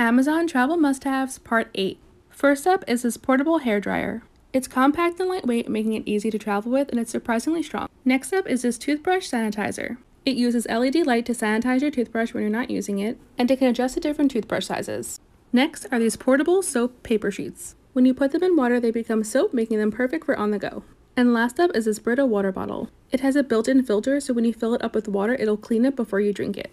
Amazon Travel Must-Haves Part 8. First up is this portable hair dryer. It's compact and lightweight, making it easy to travel with, and it's surprisingly strong. Next up is this toothbrush sanitizer. It uses LED light to sanitize your toothbrush when you're not using it, and it can adjust to different toothbrush sizes. Next are these portable soap paper sheets. When you put them in water, they become soap, making them perfect for on the go. And last up is this Brita water bottle. It has a built-in filter, so when you fill it up with water, it'll clean it before you drink it.